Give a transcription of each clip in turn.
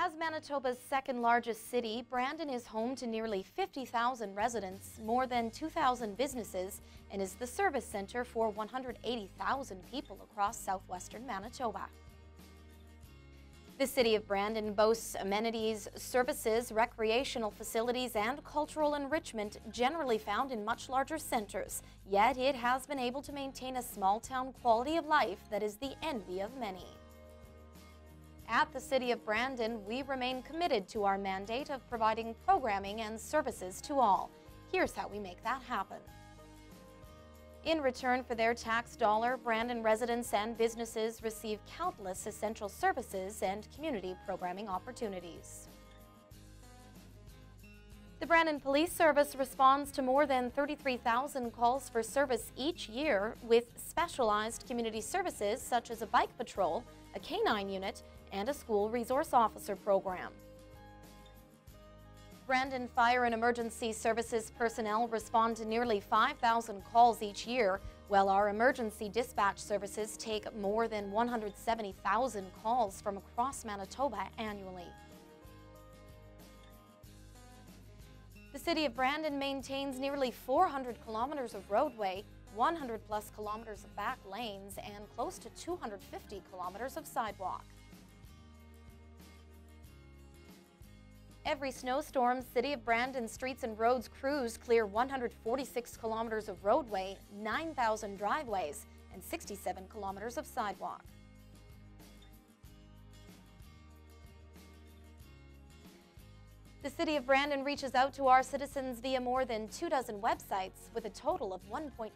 As Manitoba's second largest city, Brandon is home to nearly 50,000 residents, more than 2,000 businesses, and is the service center for 180,000 people across southwestern Manitoba. The City of Brandon boasts amenities, services, recreational facilities, and cultural enrichment generally found in much larger centers, yet it has been able to maintain a small town quality of life that is the envy of many. At the City of Brandon, we remain committed to our mandate of providing programming and services to all. Here's how we make that happen. In return for their tax dollar, Brandon residents and businesses receive countless essential services and community programming opportunities. Brandon Police Service responds to more than 33,000 calls for service each year with specialized community services such as a bike patrol, a canine unit, and a school resource officer program. Brandon Fire and Emergency Services personnel respond to nearly 5,000 calls each year, while our emergency dispatch services take more than 170,000 calls from across Manitoba annually. The City of Brandon maintains nearly 400 kilometers of roadway, 100 plus kilometers of back lanes, and close to 250 kilometers of sidewalk. Every snowstorm, City of Brandon streets and roads crews clear 146 kilometers of roadway, 9,000 driveways, and 67 kilometers of sidewalk. The City of Brandon reaches out to our citizens via more than two dozen websites with a total of 1.9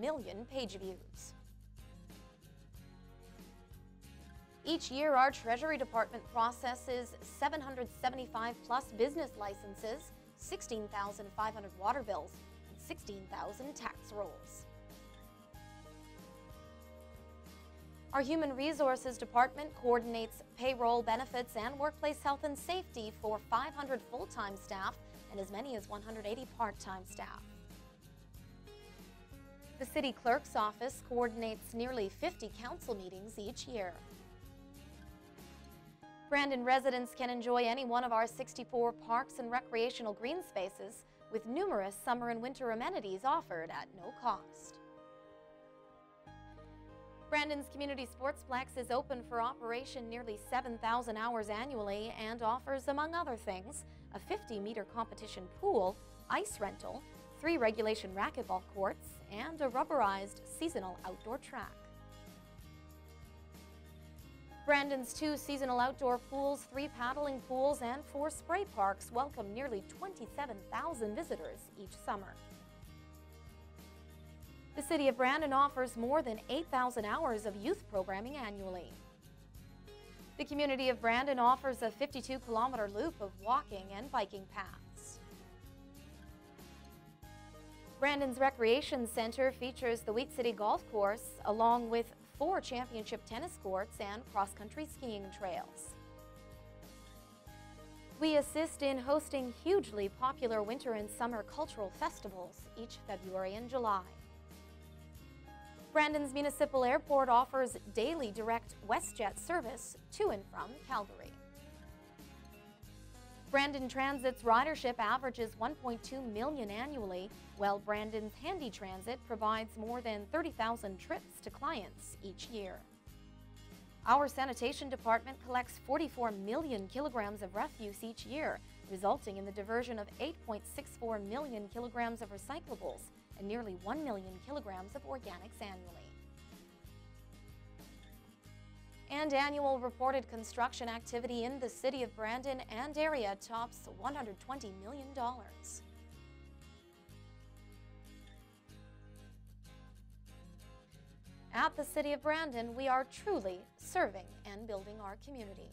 million page views. Each year, our Treasury Department processes 775 plus business licenses, 16,500 water bills, and 16,000 tax rolls. Our Human Resources Department coordinates payroll, benefits, and workplace health and safety for 500 full-time staff and as many as 180 part-time staff. The City Clerk's Office coordinates nearly 50 council meetings each year. Brandon residents can enjoy any one of our 64 parks and recreational green spaces with numerous summer and winter amenities offered at no cost. Brandon's Community Sportsplex is open for operation nearly 7,000 hours annually and offers, among other things, a 50-meter competition pool, ice rental, three regulation racquetball courts, and a rubberized seasonal outdoor track. Brandon's two seasonal outdoor pools, three paddling pools, and four spray parks welcome nearly 27,000 visitors each summer. The City of Brandon offers more than 8,000 hours of youth programming annually. The community of Brandon offers a 52-kilometer loop of walking and biking paths. Brandon's Recreation Center features the Wheat City Golf Course, along with four championship tennis courts and cross-country skiing trails. We assist in hosting hugely popular winter and summer cultural festivals each February and July. Brandon's Municipal Airport offers daily direct WestJet service to and from Calgary. Brandon Transit's ridership averages 1.2 million annually, while Brandon's Handy Transit provides more than 30,000 trips to clients each year. Our sanitation department collects 44 million kilograms of refuse each year, resulting in the diversion of 8.64 million kilograms of recyclables and nearly 1 million kilograms of organics annually and annual reported construction activity in the city of Brandon and area tops $120 million. At the City of Brandon, we are truly serving and building our community.